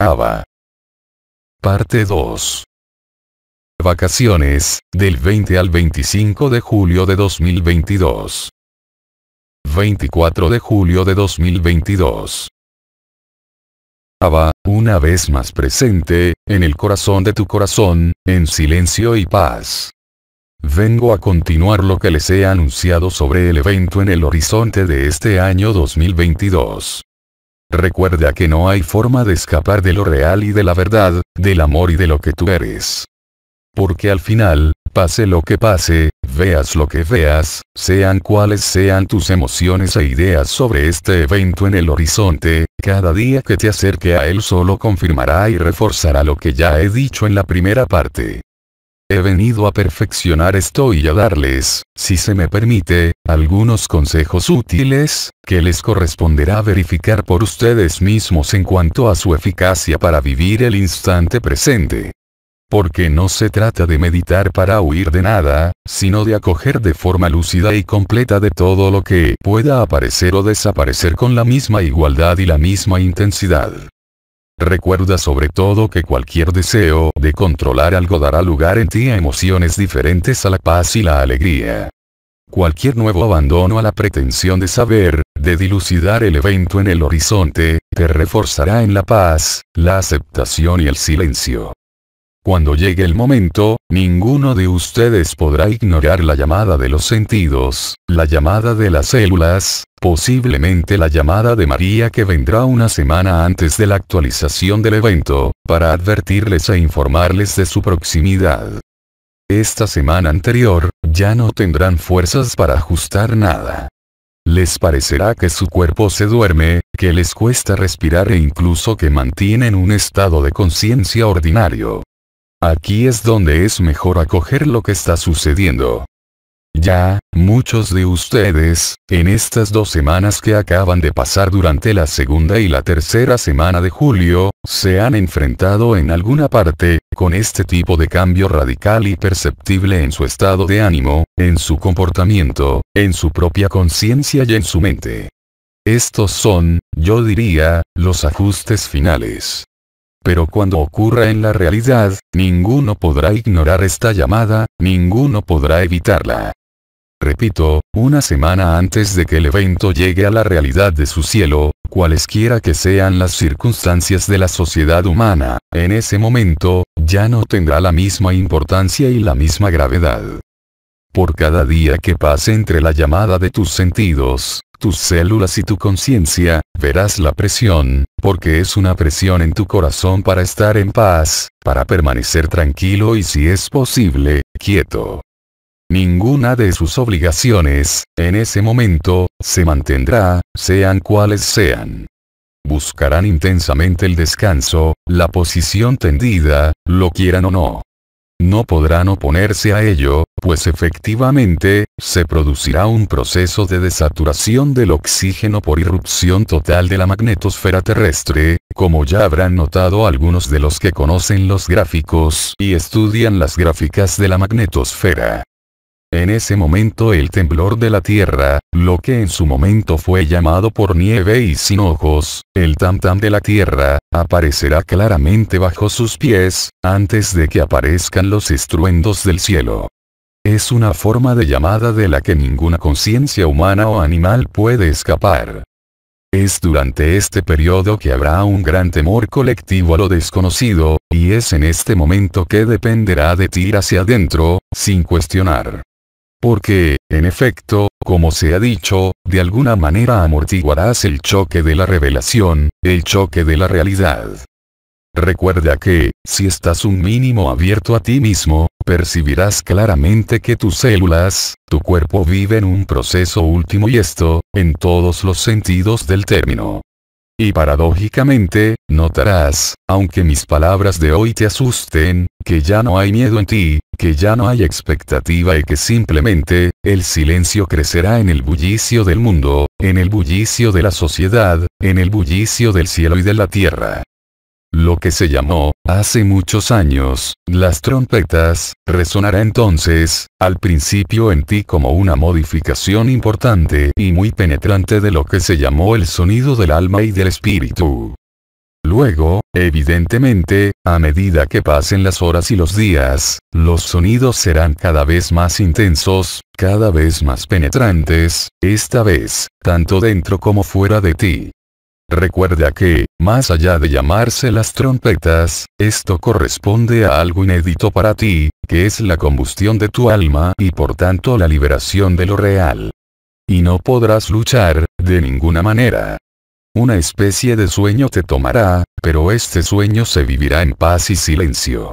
Ava. Parte 2. Vacaciones, del 20 al 25 de julio de 2022. 24 de julio de 2022. Ava, una vez más presente, en el corazón de tu corazón, en silencio y paz. Vengo a continuar lo que les he anunciado sobre el evento en el horizonte de este año 2022. Recuerda que no hay forma de escapar de lo real y de la verdad, del amor y de lo que tú eres. Porque al final, pase lo que pase, veas lo que veas, sean cuales sean tus emociones e ideas sobre este evento en el horizonte, cada día que te acerque a él solo confirmará y reforzará lo que ya he dicho en la primera parte. He venido a perfeccionar esto y a darles, si se me permite, algunos consejos útiles, que les corresponderá verificar por ustedes mismos en cuanto a su eficacia para vivir el instante presente. Porque no se trata de meditar para huir de nada, sino de acoger de forma lúcida y completa de todo lo que pueda aparecer o desaparecer con la misma igualdad y la misma intensidad. Recuerda sobre todo que cualquier deseo de controlar algo dará lugar en ti a emociones diferentes a la paz y la alegría. Cualquier nuevo abandono a la pretensión de saber, de dilucidar el evento en el horizonte, te reforzará en la paz, la aceptación y el silencio. Cuando llegue el momento, ninguno de ustedes podrá ignorar la llamada de los sentidos, la llamada de las células, posiblemente la llamada de María que vendrá una semana antes de la actualización del evento, para advertirles e informarles de su proximidad. Esta semana anterior, ya no tendrán fuerzas para ajustar nada. Les parecerá que su cuerpo se duerme, que les cuesta respirar e incluso que mantienen un estado de conciencia ordinario. Aquí es donde es mejor acoger lo que está sucediendo. Ya, muchos de ustedes, en estas dos semanas que acaban de pasar durante la segunda y la tercera semana de julio, se han enfrentado en alguna parte, con este tipo de cambio radical y perceptible en su estado de ánimo, en su comportamiento, en su propia conciencia y en su mente. Estos son, yo diría, los ajustes finales. Pero cuando ocurra en la realidad, ninguno podrá ignorar esta llamada, ninguno podrá evitarla. Repito, una semana antes de que el evento llegue a la realidad de su cielo, cualesquiera que sean las circunstancias de la sociedad humana, en ese momento, ya no tendrá la misma importancia y la misma gravedad. Por cada día que pase entre la llamada de tus sentidos, tus células y tu conciencia, verás la presión, porque es una presión en tu corazón para estar en paz, para permanecer tranquilo y si es posible, quieto. Ninguna de sus obligaciones, en ese momento, se mantendrá, sean cuales sean. Buscarán intensamente el descanso, la posición tendida, lo quieran o no no podrán oponerse a ello, pues efectivamente, se producirá un proceso de desaturación del oxígeno por irrupción total de la magnetosfera terrestre, como ya habrán notado algunos de los que conocen los gráficos y estudian las gráficas de la magnetosfera. En ese momento el temblor de la Tierra, lo que en su momento fue llamado por nieve y sin ojos, el tam-tam de la Tierra, aparecerá claramente bajo sus pies, antes de que aparezcan los estruendos del cielo. Es una forma de llamada de la que ninguna conciencia humana o animal puede escapar. Es durante este periodo que habrá un gran temor colectivo a lo desconocido, y es en este momento que dependerá de ti hacia adentro, sin cuestionar. Porque, en efecto, como se ha dicho, de alguna manera amortiguarás el choque de la revelación, el choque de la realidad. Recuerda que, si estás un mínimo abierto a ti mismo, percibirás claramente que tus células, tu cuerpo viven un proceso último y esto, en todos los sentidos del término. Y paradójicamente, notarás, aunque mis palabras de hoy te asusten, que ya no hay miedo en ti, que ya no hay expectativa y que simplemente, el silencio crecerá en el bullicio del mundo, en el bullicio de la sociedad, en el bullicio del cielo y de la tierra. Lo que se llamó, hace muchos años, las trompetas, resonará entonces, al principio en ti como una modificación importante y muy penetrante de lo que se llamó el sonido del alma y del espíritu. Luego, evidentemente, a medida que pasen las horas y los días, los sonidos serán cada vez más intensos, cada vez más penetrantes, esta vez, tanto dentro como fuera de ti. Recuerda que, más allá de llamarse las trompetas, esto corresponde a algo inédito para ti, que es la combustión de tu alma y por tanto la liberación de lo real. Y no podrás luchar, de ninguna manera. Una especie de sueño te tomará, pero este sueño se vivirá en paz y silencio.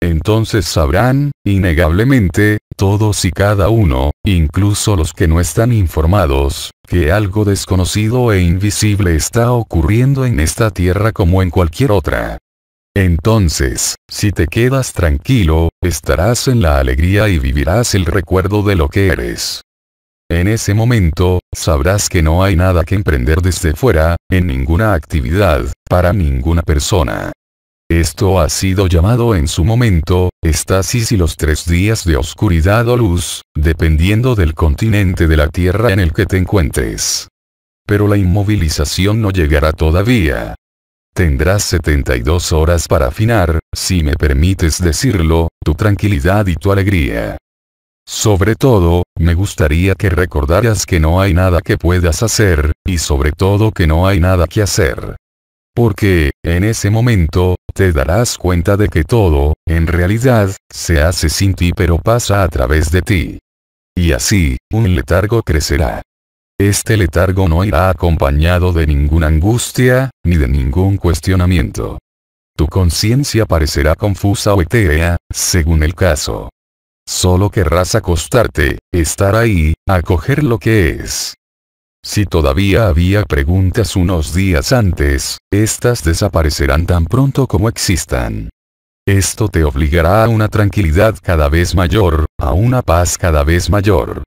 Entonces sabrán, innegablemente, todos y cada uno, incluso los que no están informados, que algo desconocido e invisible está ocurriendo en esta tierra como en cualquier otra. Entonces, si te quedas tranquilo, estarás en la alegría y vivirás el recuerdo de lo que eres. En ese momento, sabrás que no hay nada que emprender desde fuera, en ninguna actividad, para ninguna persona. Esto ha sido llamado en su momento, estasis y los tres días de oscuridad o luz, dependiendo del continente de la Tierra en el que te encuentres. Pero la inmovilización no llegará todavía. Tendrás 72 horas para afinar, si me permites decirlo, tu tranquilidad y tu alegría. Sobre todo, me gustaría que recordaras que no hay nada que puedas hacer, y sobre todo que no hay nada que hacer. Porque, en ese momento, te darás cuenta de que todo, en realidad, se hace sin ti pero pasa a través de ti. Y así, un letargo crecerá. Este letargo no irá acompañado de ninguna angustia, ni de ningún cuestionamiento. Tu conciencia parecerá confusa o etérea, según el caso. Solo querrás acostarte, estar ahí, acoger lo que es. Si todavía había preguntas unos días antes, estas desaparecerán tan pronto como existan. Esto te obligará a una tranquilidad cada vez mayor, a una paz cada vez mayor.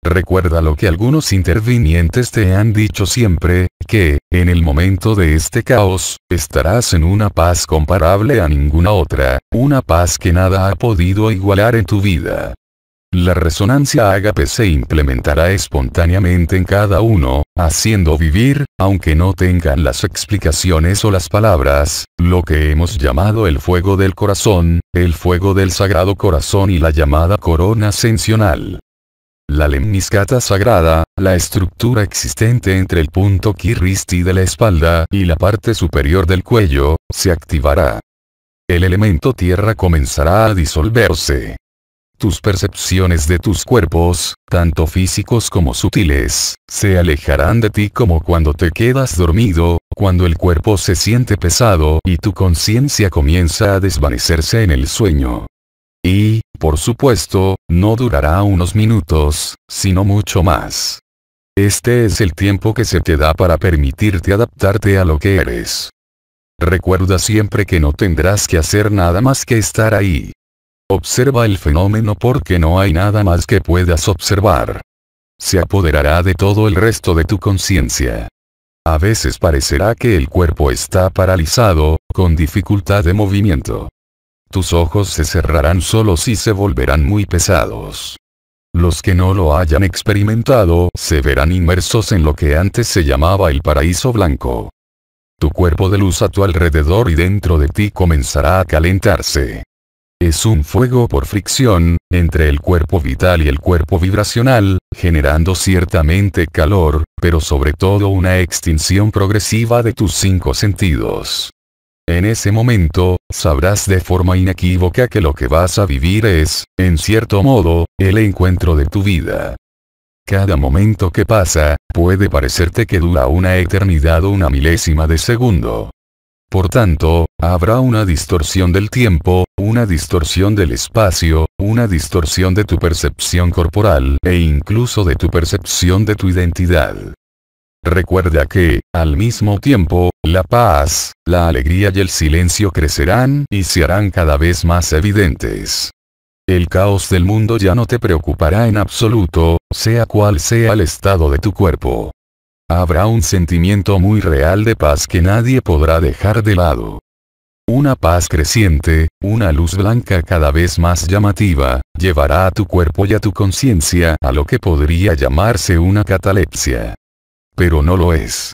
Recuerda lo que algunos intervinientes te han dicho siempre, que, en el momento de este caos, estarás en una paz comparable a ninguna otra, una paz que nada ha podido igualar en tu vida. La resonancia ágape se implementará espontáneamente en cada uno, haciendo vivir, aunque no tengan las explicaciones o las palabras, lo que hemos llamado el fuego del corazón, el fuego del sagrado corazón y la llamada corona ascensional. La lemniscata sagrada, la estructura existente entre el punto Kiristi de la espalda y la parte superior del cuello, se activará. El elemento tierra comenzará a disolverse. Tus percepciones de tus cuerpos, tanto físicos como sutiles, se alejarán de ti como cuando te quedas dormido, cuando el cuerpo se siente pesado y tu conciencia comienza a desvanecerse en el sueño. Y, por supuesto, no durará unos minutos, sino mucho más. Este es el tiempo que se te da para permitirte adaptarte a lo que eres. Recuerda siempre que no tendrás que hacer nada más que estar ahí. Observa el fenómeno porque no hay nada más que puedas observar. Se apoderará de todo el resto de tu conciencia. A veces parecerá que el cuerpo está paralizado, con dificultad de movimiento. Tus ojos se cerrarán solos y se volverán muy pesados. Los que no lo hayan experimentado se verán inmersos en lo que antes se llamaba el paraíso blanco. Tu cuerpo de luz a tu alrededor y dentro de ti comenzará a calentarse. Es un fuego por fricción, entre el cuerpo vital y el cuerpo vibracional, generando ciertamente calor, pero sobre todo una extinción progresiva de tus cinco sentidos. En ese momento, sabrás de forma inequívoca que lo que vas a vivir es, en cierto modo, el encuentro de tu vida. Cada momento que pasa, puede parecerte que dura una eternidad o una milésima de segundo. Por tanto, habrá una distorsión del tiempo, una distorsión del espacio, una distorsión de tu percepción corporal e incluso de tu percepción de tu identidad. Recuerda que, al mismo tiempo, la paz, la alegría y el silencio crecerán y se harán cada vez más evidentes. El caos del mundo ya no te preocupará en absoluto, sea cual sea el estado de tu cuerpo. Habrá un sentimiento muy real de paz que nadie podrá dejar de lado. Una paz creciente, una luz blanca cada vez más llamativa, llevará a tu cuerpo y a tu conciencia a lo que podría llamarse una catalepsia pero no lo es.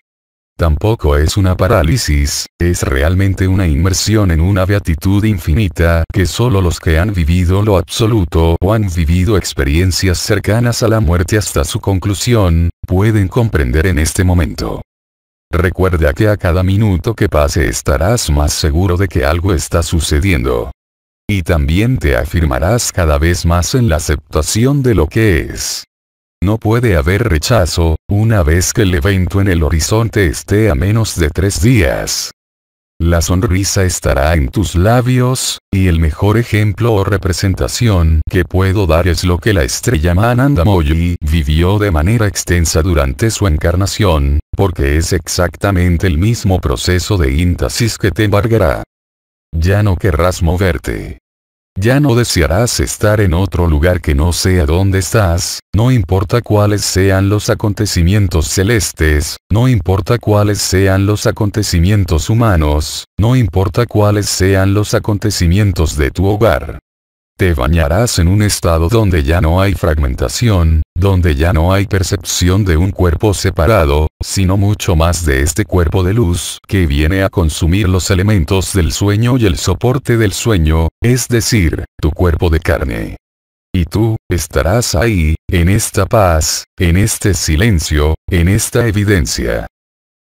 Tampoco es una parálisis, es realmente una inmersión en una beatitud infinita que solo los que han vivido lo absoluto o han vivido experiencias cercanas a la muerte hasta su conclusión, pueden comprender en este momento. Recuerda que a cada minuto que pase estarás más seguro de que algo está sucediendo. Y también te afirmarás cada vez más en la aceptación de lo que es. No puede haber rechazo, una vez que el evento en el horizonte esté a menos de tres días. La sonrisa estará en tus labios, y el mejor ejemplo o representación que puedo dar es lo que la estrella Manandamoyi vivió de manera extensa durante su encarnación, porque es exactamente el mismo proceso de íntasis que te embargará. Ya no querrás moverte. Ya no desearás estar en otro lugar que no sea donde estás, no importa cuáles sean los acontecimientos celestes, no importa cuáles sean los acontecimientos humanos, no importa cuáles sean los acontecimientos de tu hogar. Te bañarás en un estado donde ya no hay fragmentación, donde ya no hay percepción de un cuerpo separado, sino mucho más de este cuerpo de luz que viene a consumir los elementos del sueño y el soporte del sueño, es decir, tu cuerpo de carne. Y tú, estarás ahí, en esta paz, en este silencio, en esta evidencia.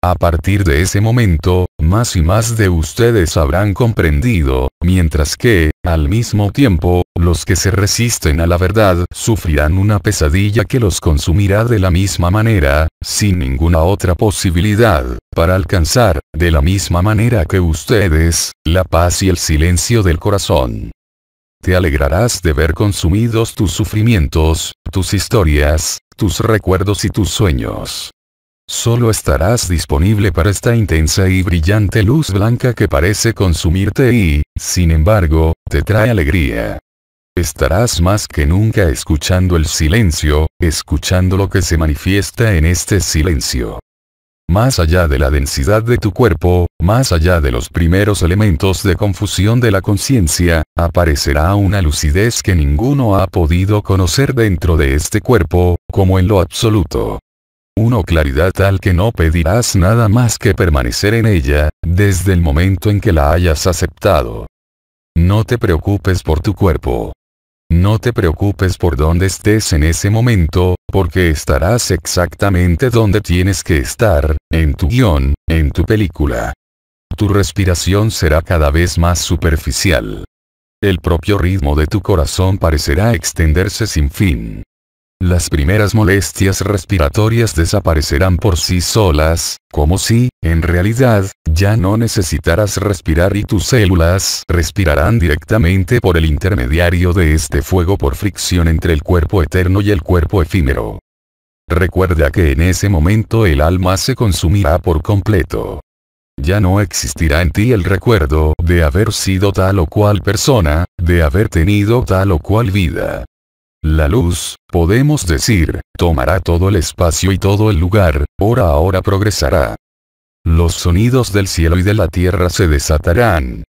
A partir de ese momento, más y más de ustedes habrán comprendido, mientras que, al mismo tiempo, los que se resisten a la verdad sufrirán una pesadilla que los consumirá de la misma manera, sin ninguna otra posibilidad, para alcanzar, de la misma manera que ustedes, la paz y el silencio del corazón. Te alegrarás de ver consumidos tus sufrimientos, tus historias, tus recuerdos y tus sueños. Solo estarás disponible para esta intensa y brillante luz blanca que parece consumirte y, sin embargo, te trae alegría. Estarás más que nunca escuchando el silencio, escuchando lo que se manifiesta en este silencio. Más allá de la densidad de tu cuerpo, más allá de los primeros elementos de confusión de la conciencia, aparecerá una lucidez que ninguno ha podido conocer dentro de este cuerpo, como en lo absoluto. Uno claridad tal que no pedirás nada más que permanecer en ella, desde el momento en que la hayas aceptado. No te preocupes por tu cuerpo. No te preocupes por dónde estés en ese momento, porque estarás exactamente donde tienes que estar, en tu guion, en tu película. Tu respiración será cada vez más superficial. El propio ritmo de tu corazón parecerá extenderse sin fin. Las primeras molestias respiratorias desaparecerán por sí solas, como si, en realidad, ya no necesitaras respirar y tus células respirarán directamente por el intermediario de este fuego por fricción entre el cuerpo eterno y el cuerpo efímero. Recuerda que en ese momento el alma se consumirá por completo. Ya no existirá en ti el recuerdo de haber sido tal o cual persona, de haber tenido tal o cual vida. La luz, podemos decir, tomará todo el espacio y todo el lugar, hora a hora progresará. Los sonidos del cielo y de la tierra se desatarán.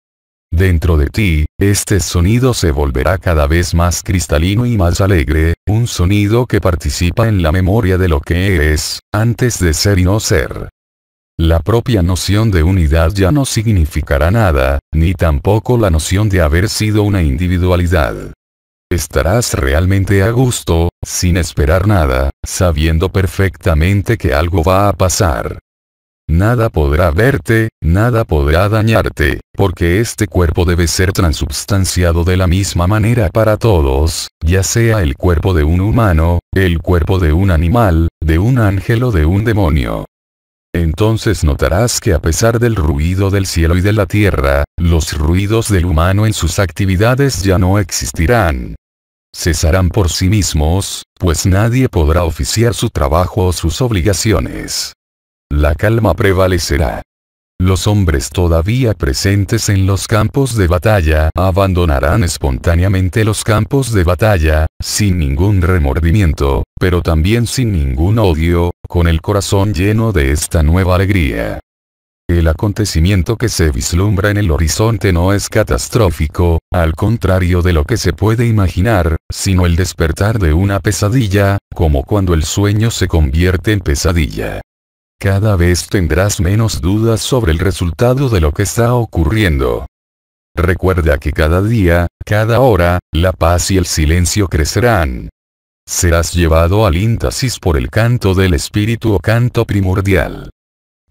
Dentro de ti, este sonido se volverá cada vez más cristalino y más alegre, un sonido que participa en la memoria de lo que eres, antes de ser y no ser. La propia noción de unidad ya no significará nada, ni tampoco la noción de haber sido una individualidad. Estarás realmente a gusto, sin esperar nada, sabiendo perfectamente que algo va a pasar. Nada podrá verte, nada podrá dañarte, porque este cuerpo debe ser transubstanciado de la misma manera para todos, ya sea el cuerpo de un humano, el cuerpo de un animal, de un ángel o de un demonio. Entonces notarás que a pesar del ruido del cielo y de la tierra, los ruidos del humano en sus actividades ya no existirán. Cesarán por sí mismos, pues nadie podrá oficiar su trabajo o sus obligaciones. La calma prevalecerá. Los hombres todavía presentes en los campos de batalla abandonarán espontáneamente los campos de batalla, sin ningún remordimiento, pero también sin ningún odio, con el corazón lleno de esta nueva alegría. El acontecimiento que se vislumbra en el horizonte no es catastrófico, al contrario de lo que se puede imaginar, sino el despertar de una pesadilla, como cuando el sueño se convierte en pesadilla. cada vez tendrás menos dudas sobre el resultado de lo que está ocurriendo. Recuerda que cada día, cada hora, la paz y el silencio crecerán. Serás llevado al íntasis por el canto del espíritu o canto primordial.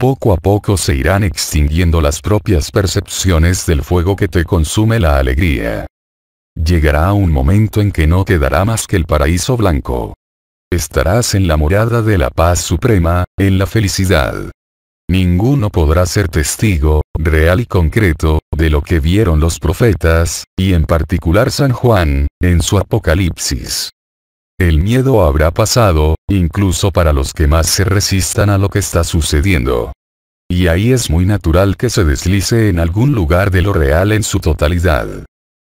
Poco a poco se irán extinguiendo las propias percepciones del fuego que te consume la alegría. Llegará un momento en que no quedará más que el paraíso blanco. Estarás en la morada de la paz suprema, en la felicidad. Ninguno podrá ser testigo, real y concreto, de lo que vieron los profetas, y en particular San Juan, en su Apocalipsis. El miedo habrá pasado, incluso para los que más se resistan a lo que está sucediendo. Y ahí es muy natural que se deslice en algún lugar de lo real en su totalidad.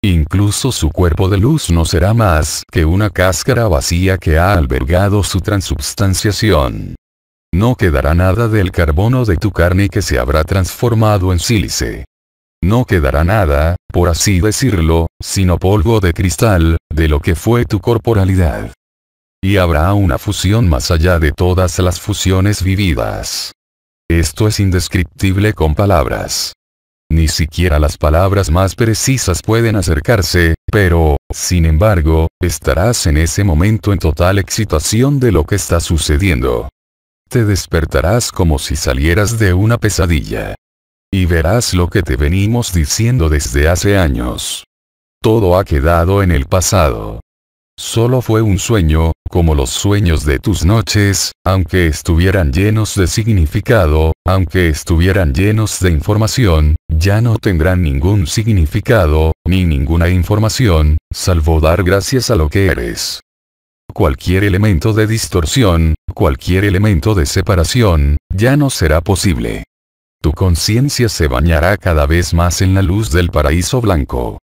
Incluso su cuerpo de luz no será más que una cáscara vacía que ha albergado su transubstanciación. No quedará nada del carbono de tu carne que se habrá transformado en sílice. No quedará nada, por así decirlo, sino polvo de cristal, de lo que fue tu corporalidad. Y habrá una fusión más allá de todas las fusiones vividas. Esto es indescriptible con palabras. Ni siquiera las palabras más precisas pueden acercarse, pero, sin embargo, estarás en ese momento en total excitación de lo que está sucediendo. Te despertarás como si salieras de una pesadilla. Y verás lo que te venimos diciendo desde hace años. Todo ha quedado en el pasado. Solo fue un sueño, como los sueños de tus noches, aunque estuvieran llenos de significado, aunque estuvieran llenos de información, ya no tendrán ningún significado, ni ninguna información, salvo dar gracias a lo que eres. Cualquier elemento de distorsión, cualquier elemento de separación, ya no será posible. Tu conciencia se bañará cada vez más en la luz del paraíso blanco.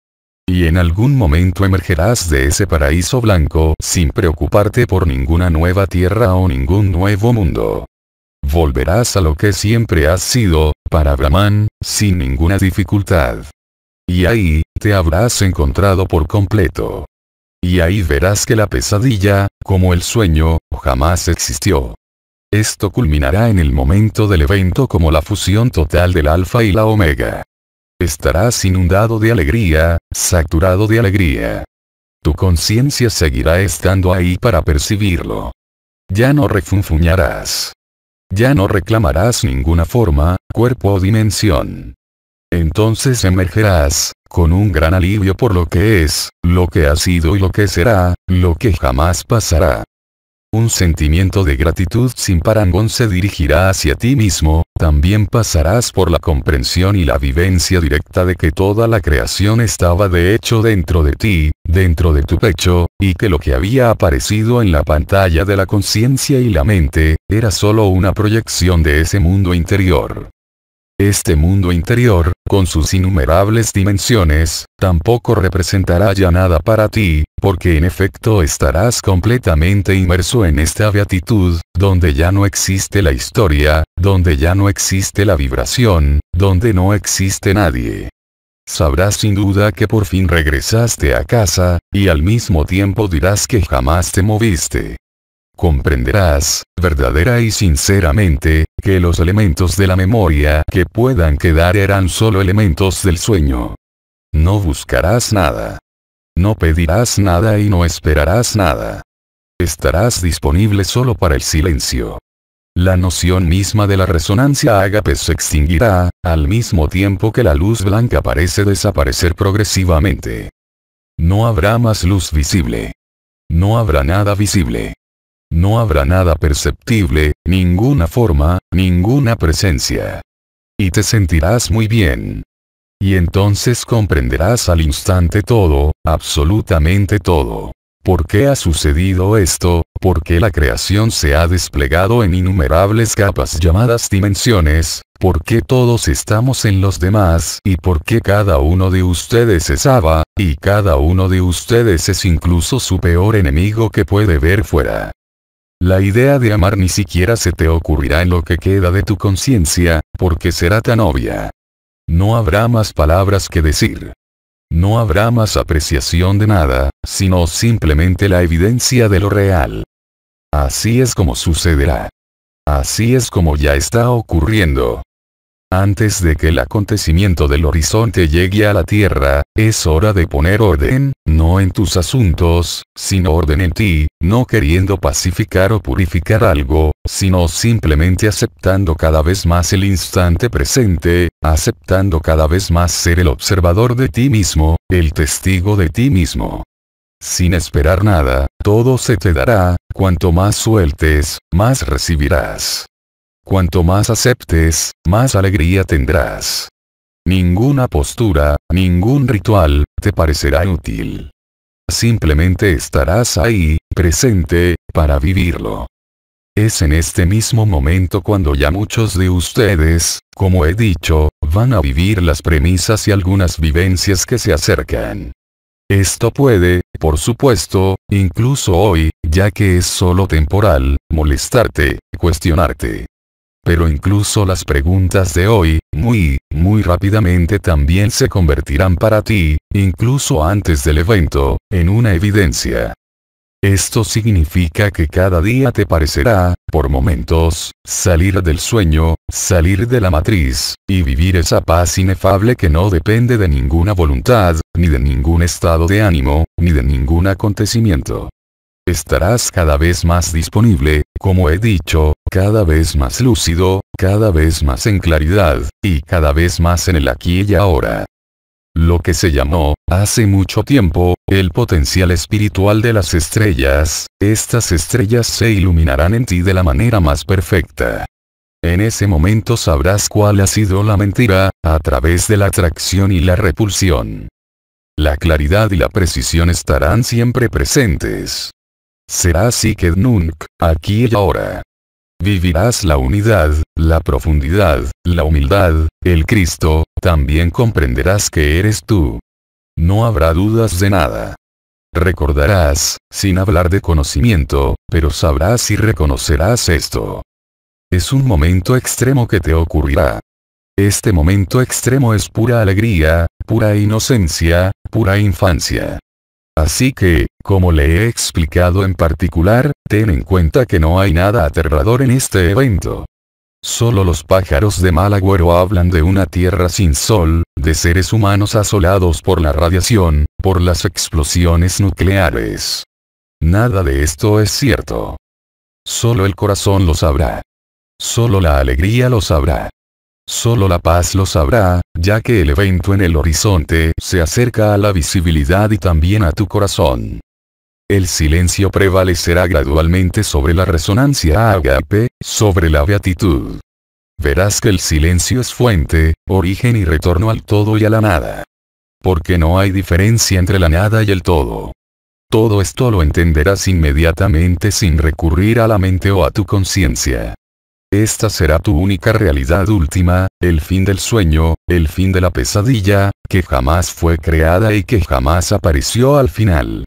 Y en algún momento emergerás de ese paraíso blanco sin preocuparte por ninguna nueva tierra o ningún nuevo mundo. Volverás a lo que siempre has sido, para Brahman, sin ninguna dificultad. Y ahí, te habrás encontrado por completo. Y ahí verás que la pesadilla, como el sueño, jamás existió. Esto culminará en el momento del evento como la fusión total del alfa y la omega. Estarás inundado de alegría, saturado de alegría. Tu conciencia seguirá estando ahí para percibirlo. Ya no refunfuñarás. Ya no reclamarás ninguna forma, cuerpo o dimensión. Entonces emergerás, con un gran alivio por lo que es, lo que ha sido y lo que será, lo que jamás pasará. Un sentimiento de gratitud sin parangón se dirigirá hacia ti mismo, también pasarás por la comprensión y la vivencia directa de que toda la creación estaba de hecho dentro de ti, dentro de tu pecho, y que lo que había aparecido en la pantalla de la conciencia y la mente, era solo una proyección de ese mundo interior. Este mundo interior, con sus innumerables dimensiones, tampoco representará ya nada para ti, porque en efecto estarás completamente inmerso en esta beatitud, donde ya no existe la historia, donde ya no existe la vibración, donde no existe nadie. Sabrás sin duda que por fin regresaste a casa, y al mismo tiempo dirás que jamás te moviste comprenderás, verdadera y sinceramente, que los elementos de la memoria que puedan quedar eran solo elementos del sueño. No buscarás nada. No pedirás nada y no esperarás nada. Estarás disponible solo para el silencio. La noción misma de la resonancia ágape se extinguirá, al mismo tiempo que la luz blanca parece desaparecer progresivamente. No habrá más luz visible. No habrá nada visible. No habrá nada perceptible, ninguna forma, ninguna presencia. Y te sentirás muy bien. Y entonces comprenderás al instante todo, absolutamente todo. ¿Por qué ha sucedido esto? ¿Por qué la creación se ha desplegado en innumerables capas llamadas dimensiones? ¿Por qué todos estamos en los demás? ¿Y por qué cada uno de ustedes es Ava, y cada uno de ustedes es incluso su peor enemigo que puede ver fuera? La idea de amar ni siquiera se te ocurrirá en lo que queda de tu conciencia, porque será tan obvia. No habrá más palabras que decir. No habrá más apreciación de nada, sino simplemente la evidencia de lo real. Así es como sucederá. Así es como ya está ocurriendo. Antes de que el acontecimiento del horizonte llegue a la Tierra, es hora de poner orden, no en tus asuntos, sino orden en ti, no queriendo pacificar o purificar algo, sino simplemente aceptando cada vez más el instante presente, aceptando cada vez más ser el observador de ti mismo, el testigo de ti mismo. Sin esperar nada, todo se te dará, cuanto más sueltes, más recibirás. Cuanto más aceptes, más alegría tendrás. Ninguna postura, ningún ritual, te parecerá útil. Simplemente estarás ahí, presente, para vivirlo. Es en este mismo momento cuando ya muchos de ustedes, como he dicho, van a vivir las premisas y algunas vivencias que se acercan. Esto puede, por supuesto, incluso hoy, ya que es solo temporal, molestarte, cuestionarte. Pero incluso las preguntas de hoy, muy, muy rápidamente también se convertirán para ti, incluso antes del evento, en una evidencia. Esto significa que cada día te parecerá, por momentos, salir del sueño, salir de la matriz, y vivir esa paz inefable que no depende de ninguna voluntad, ni de ningún estado de ánimo, ni de ningún acontecimiento. Estarás cada vez más disponible, como he dicho, cada vez más lúcido, cada vez más en claridad, y cada vez más en el aquí y ahora. Lo que se llamó, hace mucho tiempo, el potencial espiritual de las estrellas, estas estrellas se iluminarán en ti de la manera más perfecta. En ese momento sabrás cuál ha sido la mentira, a través de la atracción y la repulsión. La claridad y la precisión estarán siempre presentes. Será así que Nunk, aquí y ahora. Vivirás la unidad, la profundidad, la humildad, el Cristo, también comprenderás que eres tú. No habrá dudas de nada. Recordarás, sin hablar de conocimiento, pero sabrás y reconocerás esto. Es un momento extremo que te ocurrirá. Este momento extremo es pura alegría, pura inocencia, pura infancia. Así que, como le he explicado en particular, ten en cuenta que no hay nada aterrador en este evento. Solo los pájaros de mal agüero hablan de una tierra sin sol, de seres humanos asolados por la radiación, por las explosiones nucleares. Nada de esto es cierto. Solo el corazón lo sabrá. Solo la alegría lo sabrá. Solo la paz lo sabrá, ya que el evento en el horizonte se acerca a la visibilidad y también a tu corazón. El silencio prevalecerá gradualmente sobre la resonancia agape, sobre la beatitud. Verás que el silencio es fuente, origen y retorno al todo y a la nada. Porque no hay diferencia entre la nada y el todo. Todo esto lo entenderás inmediatamente sin recurrir a la mente o a tu conciencia. Esta será tu única realidad última, el fin del sueño, el fin de la pesadilla, que jamás fue creada y que jamás apareció al final.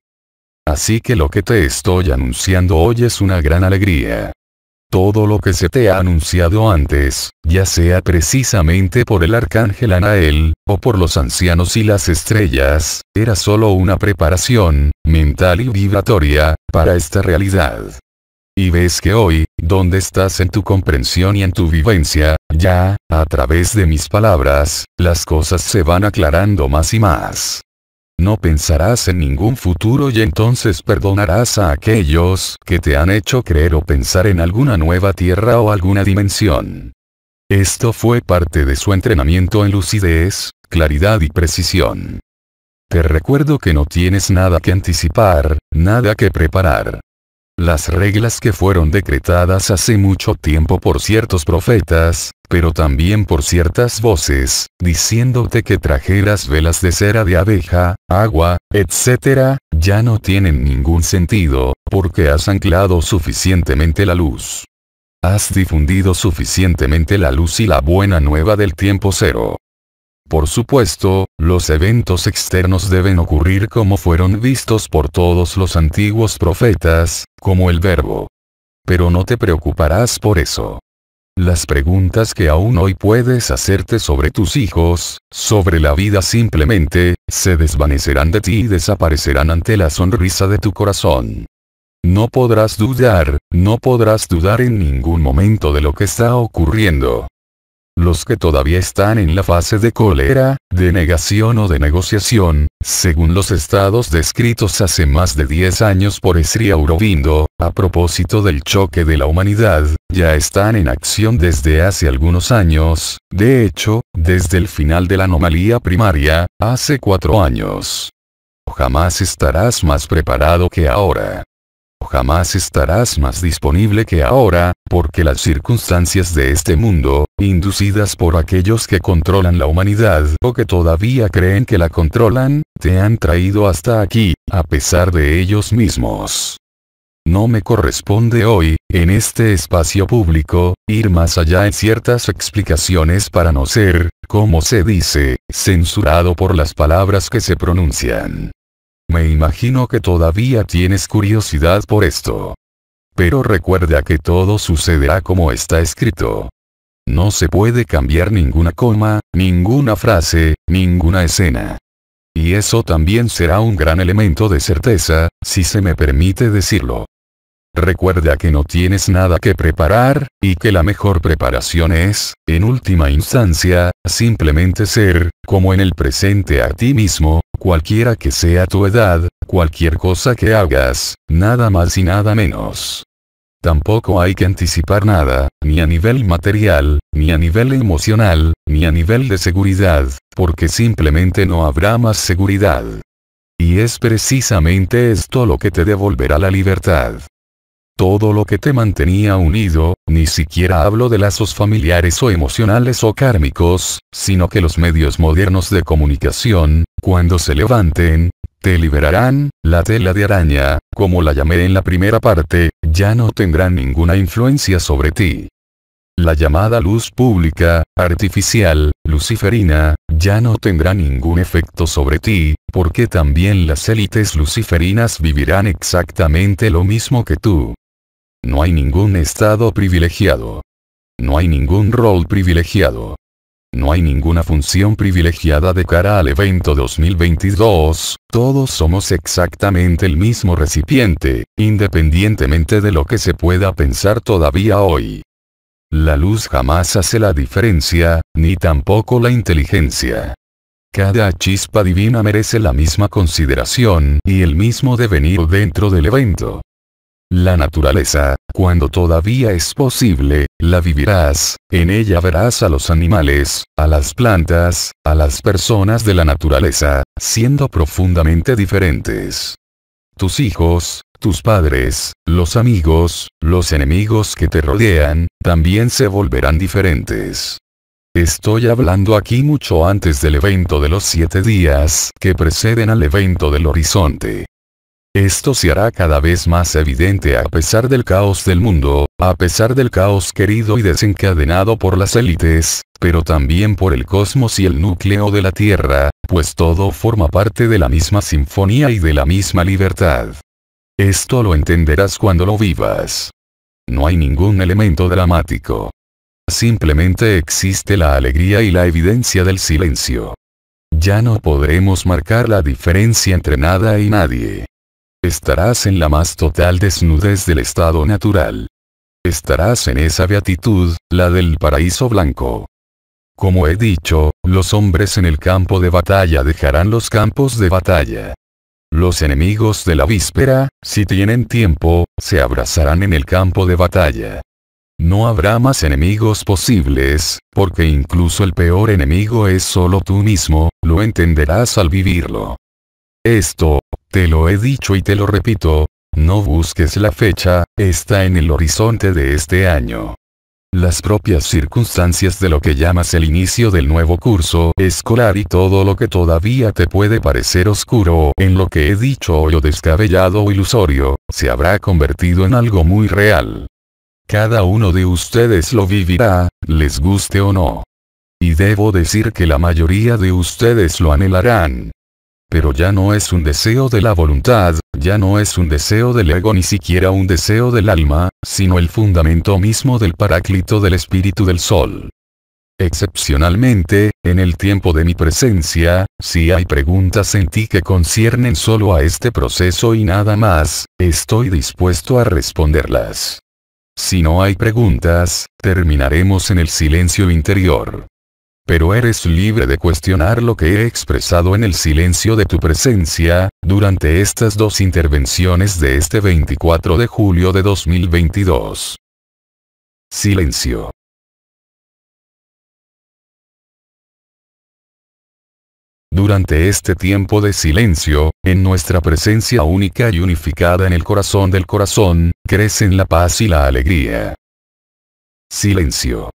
Así que lo que te estoy anunciando hoy es una gran alegría. Todo lo que se te ha anunciado antes, ya sea precisamente por el arcángel Anael, o por los ancianos y las estrellas, era solo una preparación, mental y vibratoria, para esta realidad. Y ves que hoy, donde estás en tu comprensión y en tu vivencia, ya, a través de mis palabras, las cosas se van aclarando más y más. No pensarás en ningún futuro y entonces perdonarás a aquellos que te han hecho creer o pensar en alguna nueva tierra o alguna dimensión. Esto fue parte de su entrenamiento en lucidez, claridad y precisión. Te recuerdo que no tienes nada que anticipar, nada que preparar. Las reglas que fueron decretadas hace mucho tiempo por ciertos profetas, pero también por ciertas voces, diciéndote que trajeras velas de cera de abeja, agua, etc., ya no tienen ningún sentido, porque has anclado suficientemente la luz. Has difundido suficientemente la luz y la buena nueva del tiempo cero. Por supuesto, los eventos externos deben ocurrir como fueron vistos por todos los antiguos profetas, como el verbo. Pero no te preocuparás por eso. Las preguntas que aún hoy puedes hacerte sobre tus hijos, sobre la vida simplemente, se desvanecerán de ti y desaparecerán ante la sonrisa de tu corazón. no podrás dudar, no podrás dudar en ningún momento de lo que está ocurriendo. Los que todavía están en la fase de cólera, de negación o de negociación, según los estados descritos hace más de 10 años por Sri Aurobindo, a propósito del choque de la humanidad, ya están en acción desde hace algunos años, de hecho, desde el final de la anomalía primaria, hace cuatro años. Jamás estarás más preparado que ahora jamás estarás más disponible que ahora, porque las circunstancias de este mundo, inducidas por aquellos que controlan la humanidad o que todavía creen que la controlan, te han traído hasta aquí, a pesar de ellos mismos. No me corresponde hoy, en este espacio público, ir más allá en ciertas explicaciones para no ser, como se dice, censurado por las palabras que se pronuncian. Me imagino que todavía tienes curiosidad por esto. Pero recuerda que todo sucederá como está escrito. No se puede cambiar ninguna coma, ninguna frase, ninguna escena. Y eso también será un gran elemento de certeza, si se me permite decirlo. Recuerda que no tienes nada que preparar, y que la mejor preparación es, en última instancia, simplemente ser, como en el presente a ti mismo, cualquiera que sea tu edad, cualquier cosa que hagas, nada más y nada menos. Tampoco hay que anticipar nada, ni a nivel material, ni a nivel emocional, ni a nivel de seguridad, porque simplemente no habrá más seguridad. Y es precisamente esto lo que te devolverá la libertad. Todo lo que te mantenía unido, ni siquiera hablo de lazos familiares o emocionales o kármicos, sino que los medios modernos de comunicación, cuando se levanten, te liberarán, la tela de araña, como la llamé en la primera parte, ya no tendrán ninguna influencia sobre ti. La llamada luz pública, artificial, luciferina, ya no tendrá ningún efecto sobre ti, porque también las élites luciferinas vivirán exactamente lo mismo que tú. No hay ningún estado privilegiado. No hay ningún rol privilegiado. No hay ninguna función privilegiada de cara al evento 2022, todos somos exactamente el mismo recipiente, independientemente de lo que se pueda pensar todavía hoy. La luz jamás hace la diferencia, ni tampoco la inteligencia. Cada chispa divina merece la misma consideración y el mismo devenir dentro del evento. La naturaleza, cuando todavía es posible, la vivirás, en ella verás a los animales, a las plantas, a las personas de la naturaleza, siendo profundamente diferentes. Tus hijos, tus padres, los amigos, los enemigos que te rodean, también se volverán diferentes. Estoy hablando aquí mucho antes del evento de los siete días que preceden al evento del horizonte. Esto se hará cada vez más evidente a pesar del caos del mundo, a pesar del caos querido y desencadenado por las élites, pero también por el cosmos y el núcleo de la Tierra, pues todo forma parte de la misma sinfonía y de la misma libertad. Esto lo entenderás cuando lo vivas. No hay ningún elemento dramático. Simplemente existe la alegría y la evidencia del silencio. Ya no podremos marcar la diferencia entre nada y nadie. Estarás en la más total desnudez del estado natural. Estarás en esa beatitud, la del paraíso blanco. Como he dicho, los hombres en el campo de batalla dejarán los campos de batalla. Los enemigos de la víspera, si tienen tiempo, se abrazarán en el campo de batalla. No habrá más enemigos posibles, porque incluso el peor enemigo es solo tú mismo, lo entenderás al vivirlo. Esto, te lo he dicho y te lo repito, no busques la fecha, está en el horizonte de este año. Las propias circunstancias de lo que llamas el inicio del nuevo curso escolar y todo lo que todavía te puede parecer oscuro en lo que he dicho o descabellado o ilusorio, se habrá convertido en algo muy real. Cada uno de ustedes lo vivirá, les guste o no. Y debo decir que la mayoría de ustedes lo anhelarán, pero ya no es un deseo de la voluntad, ya no es un deseo del ego ni siquiera un deseo del alma, sino el fundamento mismo del paráclito del espíritu del sol. Excepcionalmente, en el tiempo de mi presencia, si hay preguntas en ti que conciernen solo a este proceso y nada más, estoy dispuesto a responderlas. Si no hay preguntas, terminaremos en el silencio interior. Pero eres libre de cuestionar lo que he expresado en el silencio de tu presencia, durante estas dos intervenciones de este 24 de julio de 2022. Silencio. Durante este tiempo de silencio, en nuestra presencia única y unificada en el corazón del corazón, crecen la paz y la alegría. Silencio.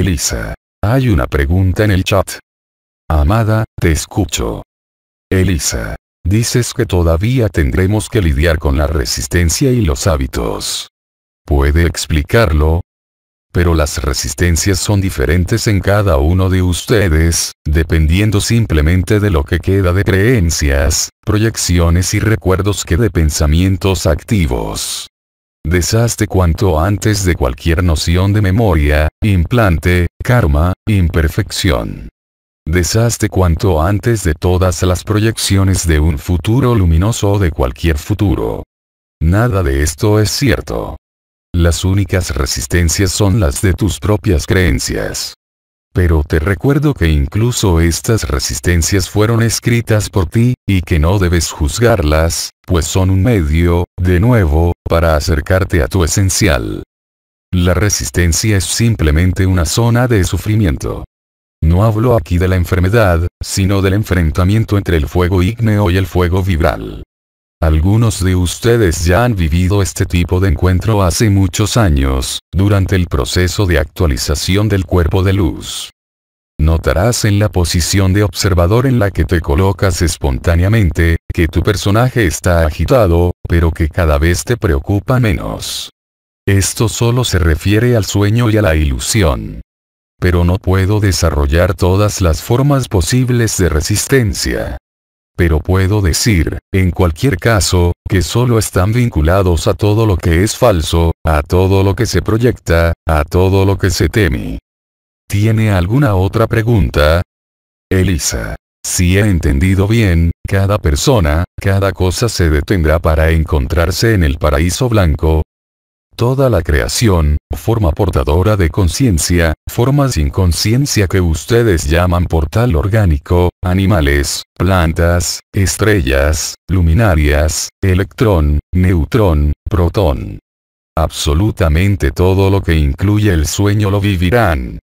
Elisa. Hay una pregunta en el chat. Amada, te escucho. Elisa. Dices que todavía tendremos que lidiar con la resistencia y los hábitos. ¿Puede explicarlo? pero las resistencias son diferentes en cada uno de ustedes, dependiendo simplemente de lo que queda de creencias, proyecciones y recuerdos que de pensamientos activos. Deshazte cuanto antes de cualquier noción de memoria, implante, karma, imperfección. Deshazte cuanto antes de todas las proyecciones de un futuro luminoso o de cualquier futuro. Nada de esto es cierto. Las únicas resistencias son las de tus propias creencias. Pero te recuerdo que incluso estas resistencias fueron escritas por ti, y que no debes juzgarlas, pues son un medio, de nuevo, para acercarte a tu esencial. La resistencia es simplemente una zona de sufrimiento. No hablo aquí de la enfermedad, sino del enfrentamiento entre el fuego ígneo y el fuego vibral. Algunos de ustedes ya han vivido este tipo de encuentro hace muchos años, durante el proceso de actualización del cuerpo de luz. Notarás en la posición de observador en la que te colocas espontáneamente, que tu personaje está agitado, pero que cada vez te preocupa menos. Esto solo se refiere al sueño y a la ilusión. Pero no puedo desarrollar todas las formas posibles de resistencia. Pero puedo decir, en cualquier caso, que solo están vinculados a todo lo que es falso, a todo lo que se proyecta, a todo lo que se teme. ¿Tiene alguna otra pregunta? Elisa. Si he entendido bien, cada persona, cada cosa se detendrá para encontrarse en el paraíso blanco, Toda la creación, forma portadora de conciencia, forma sin conciencia que ustedes llaman portal orgánico, animales, plantas, estrellas, luminarias, electrón, neutrón, protón. Absolutamente todo lo que incluye el sueño lo vivirán.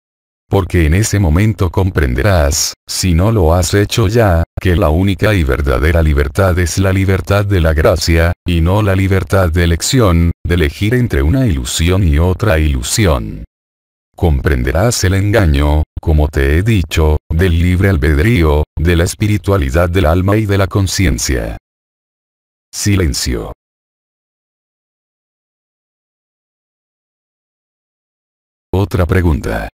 Porque en ese momento comprenderás, si no lo has hecho ya, que la única y verdadera libertad es la libertad de la gracia, y no la libertad de elección, de elegir entre una ilusión y otra ilusión. Comprenderás el engaño, como te he dicho, del libre albedrío, de la espiritualidad del alma y de la conciencia. Silencio. Otra pregunta.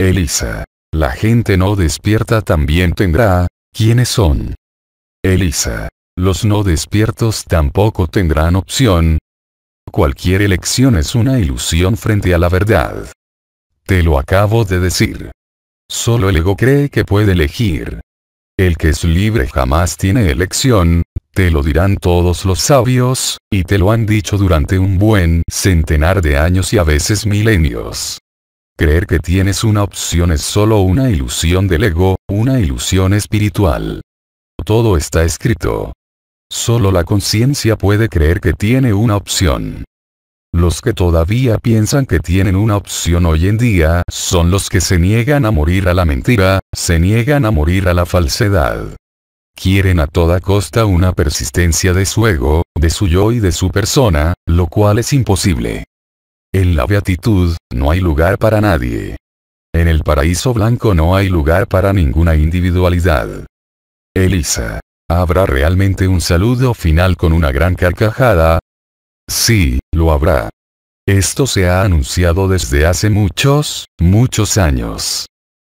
Elisa. La gente no despierta también tendrá, ¿quiénes son? Elisa. Los no despiertos tampoco tendrán opción. Cualquier elección es una ilusión frente a la verdad. Te lo acabo de decir. Solo el ego cree que puede elegir. El que es libre jamás tiene elección, te lo dirán todos los sabios, y te lo han dicho durante un buen centenar de años y a veces milenios. Creer que tienes una opción es solo una ilusión del ego, una ilusión espiritual. Todo está escrito. Solo la conciencia puede creer que tiene una opción. Los que todavía piensan que tienen una opción hoy en día son los que se niegan a morir a la mentira, se niegan a morir a la falsedad. Quieren a toda costa una persistencia de su ego, de su yo y de su persona, lo cual es imposible. En la beatitud, no hay lugar para nadie. En el paraíso blanco no hay lugar para ninguna individualidad. Elisa. ¿Habrá realmente un saludo final con una gran carcajada? Sí, lo habrá. Esto se ha anunciado desde hace muchos, muchos años.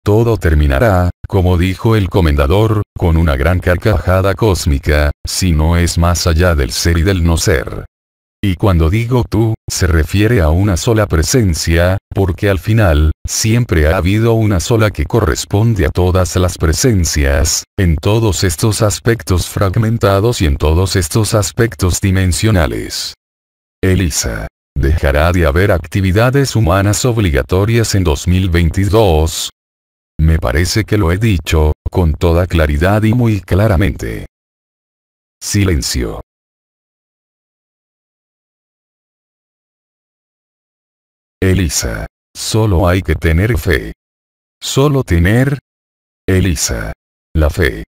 Todo terminará, como dijo el comendador, con una gran carcajada cósmica, si no es más allá del ser y del no ser. Y cuando digo tú, se refiere a una sola presencia, porque al final, siempre ha habido una sola que corresponde a todas las presencias, en todos estos aspectos fragmentados y en todos estos aspectos dimensionales. Elisa. ¿Dejará de haber actividades humanas obligatorias en 2022? Me parece que lo he dicho, con toda claridad y muy claramente. Silencio. Elisa. Solo hay que tener fe. Solo tener. Elisa. La fe.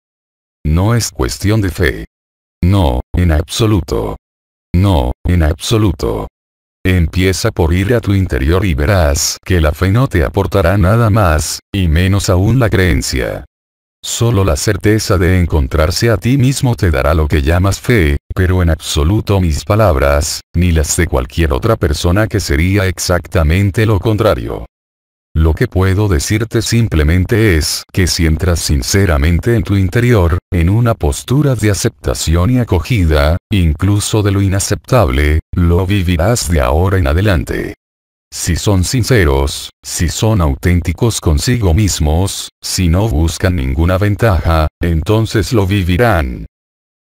No es cuestión de fe. No, en absoluto. No, en absoluto. Empieza por ir a tu interior y verás que la fe no te aportará nada más, y menos aún la creencia. Solo la certeza de encontrarse a ti mismo te dará lo que llamas fe, pero en absoluto mis palabras, ni las de cualquier otra persona que sería exactamente lo contrario. Lo que puedo decirte simplemente es que si entras sinceramente en tu interior, en una postura de aceptación y acogida, incluso de lo inaceptable, lo vivirás de ahora en adelante. Si son sinceros, si son auténticos consigo mismos, si no buscan ninguna ventaja, entonces lo vivirán.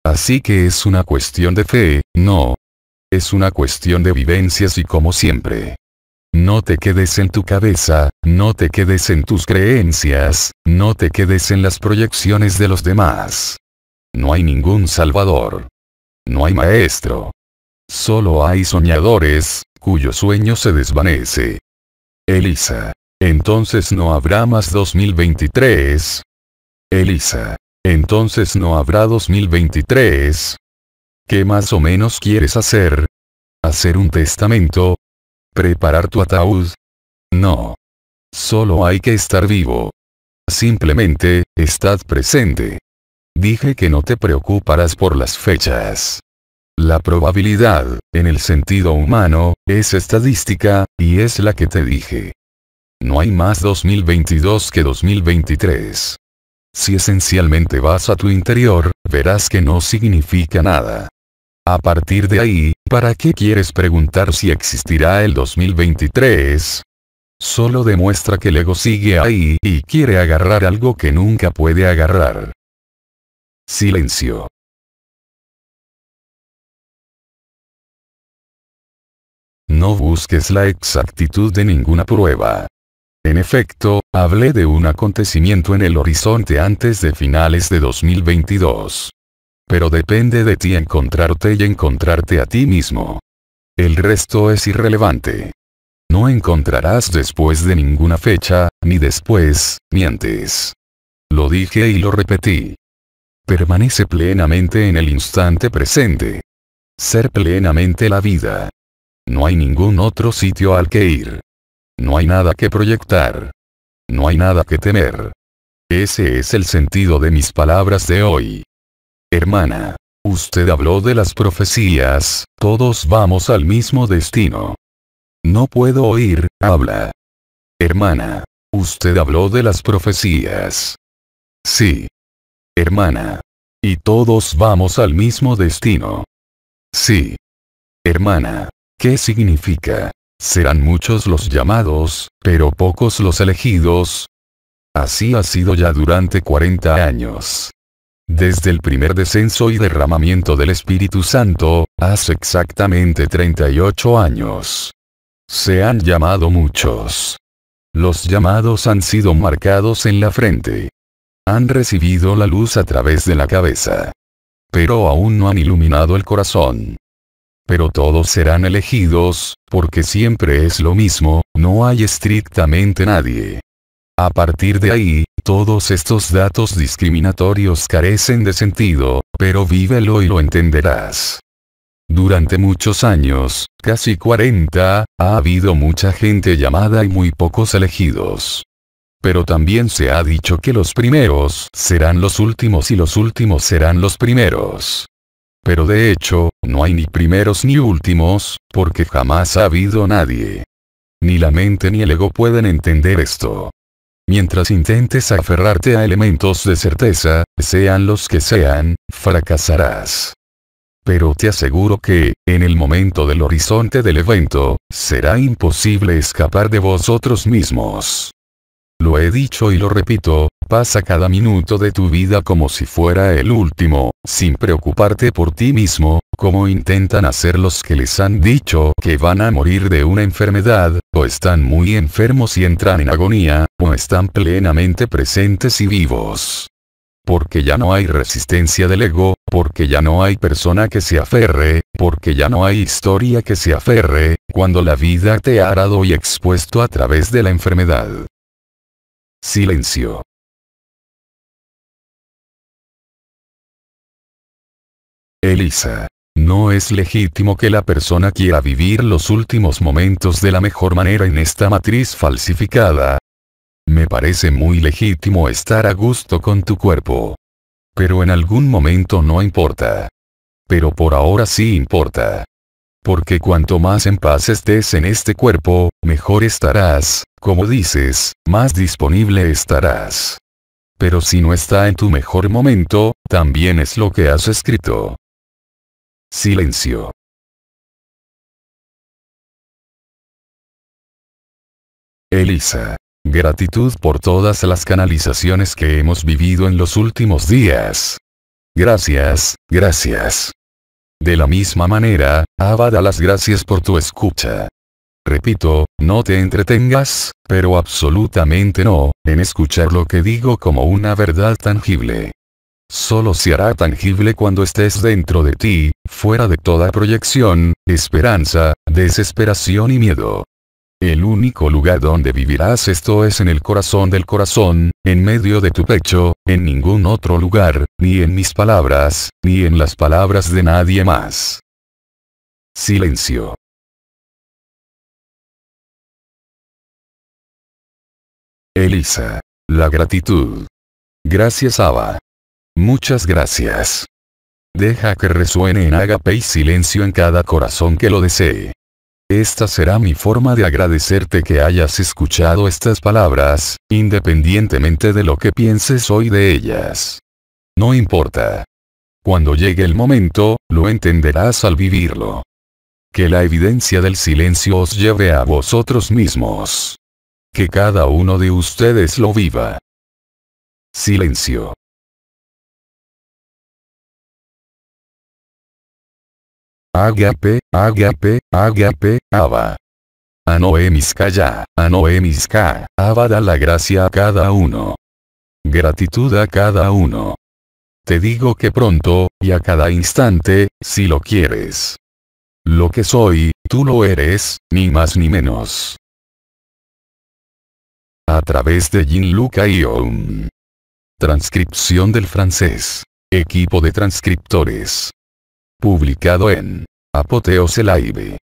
Así que es una cuestión de fe, no. Es una cuestión de vivencias y como siempre. No te quedes en tu cabeza, no te quedes en tus creencias, no te quedes en las proyecciones de los demás. No hay ningún salvador. No hay maestro. Solo hay soñadores, cuyo sueño se desvanece. Elisa. Entonces no habrá más 2023. Elisa. Entonces no habrá 2023. ¿Qué más o menos quieres hacer? ¿Hacer un testamento? ¿Preparar tu ataúd? No. Solo hay que estar vivo. Simplemente, estad presente. Dije que no te preocuparás por las fechas. La probabilidad, en el sentido humano, es estadística, y es la que te dije. No hay más 2022 que 2023. Si esencialmente vas a tu interior, verás que no significa nada. A partir de ahí, ¿para qué quieres preguntar si existirá el 2023? Solo demuestra que el ego sigue ahí y quiere agarrar algo que nunca puede agarrar. Silencio. No busques la exactitud de ninguna prueba. En efecto, hablé de un acontecimiento en el horizonte antes de finales de 2022. Pero depende de ti encontrarte y encontrarte a ti mismo. El resto es irrelevante. No encontrarás después de ninguna fecha, ni después, ni antes. Lo dije y lo repetí. Permanece plenamente en el instante presente. Ser plenamente la vida. No hay ningún otro sitio al que ir. No hay nada que proyectar. No hay nada que temer. Ese es el sentido de mis palabras de hoy. Hermana. Usted habló de las profecías, todos vamos al mismo destino. No puedo oír, habla. Hermana. Usted habló de las profecías. Sí. Hermana. Y todos vamos al mismo destino. Sí. Hermana. ¿Qué significa? Serán muchos los llamados, pero pocos los elegidos. Así ha sido ya durante 40 años. Desde el primer descenso y derramamiento del Espíritu Santo, hace exactamente 38 años. Se han llamado muchos. Los llamados han sido marcados en la frente. Han recibido la luz a través de la cabeza. Pero aún no han iluminado el corazón pero todos serán elegidos, porque siempre es lo mismo, no hay estrictamente nadie. A partir de ahí, todos estos datos discriminatorios carecen de sentido, pero vívelo y lo entenderás. Durante muchos años, casi 40, ha habido mucha gente llamada y muy pocos elegidos. Pero también se ha dicho que los primeros serán los últimos y los últimos serán los primeros. Pero de hecho, no hay ni primeros ni últimos, porque jamás ha habido nadie. Ni la mente ni el ego pueden entender esto. Mientras intentes aferrarte a elementos de certeza, sean los que sean, fracasarás. Pero te aseguro que, en el momento del horizonte del evento, será imposible escapar de vosotros mismos. Lo he dicho y lo repito, pasa cada minuto de tu vida como si fuera el último, sin preocuparte por ti mismo, como intentan hacer los que les han dicho que van a morir de una enfermedad, o están muy enfermos y entran en agonía, o están plenamente presentes y vivos. Porque ya no hay resistencia del ego, porque ya no hay persona que se aferre, porque ya no hay historia que se aferre, cuando la vida te ha dado y expuesto a través de la enfermedad. Silencio. Elisa. No es legítimo que la persona quiera vivir los últimos momentos de la mejor manera en esta matriz falsificada. Me parece muy legítimo estar a gusto con tu cuerpo. Pero en algún momento no importa. Pero por ahora sí importa. Porque cuanto más en paz estés en este cuerpo, mejor estarás, como dices, más disponible estarás. Pero si no está en tu mejor momento, también es lo que has escrito. Silencio. Elisa. Gratitud por todas las canalizaciones que hemos vivido en los últimos días. Gracias, gracias. De la misma manera, Abba da las gracias por tu escucha. Repito, no te entretengas, pero absolutamente no, en escuchar lo que digo como una verdad tangible. Solo se hará tangible cuando estés dentro de ti, fuera de toda proyección, esperanza, desesperación y miedo. El único lugar donde vivirás esto es en el corazón del corazón, en medio de tu pecho, en ningún otro lugar, ni en mis palabras, ni en las palabras de nadie más. Silencio. Elisa. La gratitud. Gracias Abba. Muchas gracias. Deja que resuene en ágape y silencio en cada corazón que lo desee. Esta será mi forma de agradecerte que hayas escuchado estas palabras, independientemente de lo que pienses hoy de ellas. No importa. Cuando llegue el momento, lo entenderás al vivirlo. Que la evidencia del silencio os lleve a vosotros mismos. Que cada uno de ustedes lo viva. Silencio. Agape, agape, agape, aba. Anoemiska anoemiska, aba da la gracia a cada uno. Gratitud a cada uno. Te digo que pronto, y a cada instante, si lo quieres. Lo que soy, tú lo eres, ni más ni menos. A través de Jin Luca Ion. Transcripción del francés. Equipo de transcriptores. Publicado en Apoteos Live.